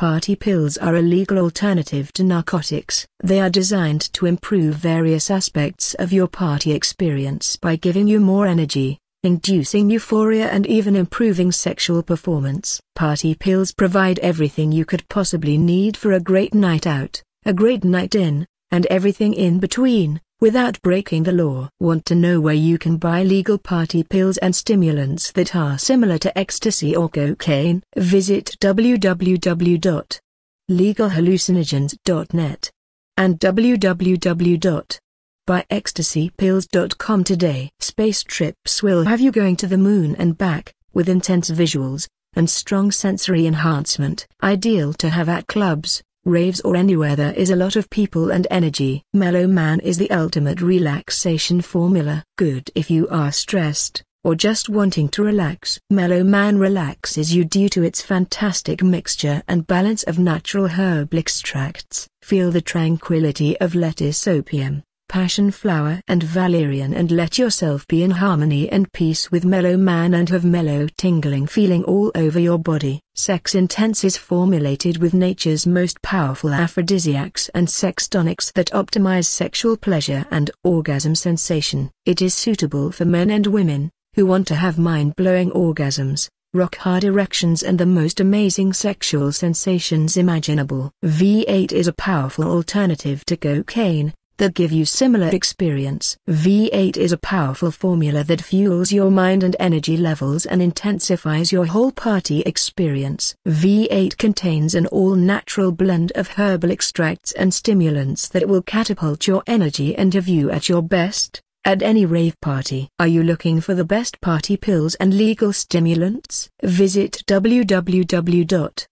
Party pills are a legal alternative to narcotics. They are designed to improve various aspects of your party experience by giving you more energy, inducing euphoria and even improving sexual performance. Party pills provide everything you could possibly need for a great night out, a great night in, and everything in between, without breaking the law. Want to know where you can buy legal party pills and stimulants that are similar to ecstasy or cocaine? Visit www.legalhallucinogens.net and www.buyecstasypills.com today. Space trips will have you going to the moon and back, with intense visuals, and strong sensory enhancement. Ideal to have at clubs, raves or anywhere there is a lot of people and energy. Mellow Man is the ultimate relaxation formula. Good if you are stressed, or just wanting to relax. Mellow Man relaxes you due to its fantastic mixture and balance of natural herbal extracts. Feel the tranquility of lettuce opium passion flower and valerian and let yourself be in harmony and peace with mellow man and have mellow tingling feeling all over your body. Sex Intense is formulated with nature's most powerful aphrodisiacs and sex tonics that optimize sexual pleasure and orgasm sensation. It is suitable for men and women, who want to have mind-blowing orgasms, rock-hard erections and the most amazing sexual sensations imaginable. V8 is a powerful alternative to cocaine, that give you similar experience. V8 is a powerful formula that fuels your mind and energy levels and intensifies your whole party experience. V8 contains an all-natural blend of herbal extracts and stimulants that will catapult your energy and have you at your best at any rave party. Are you looking for the best party pills and legal stimulants? Visit www.legal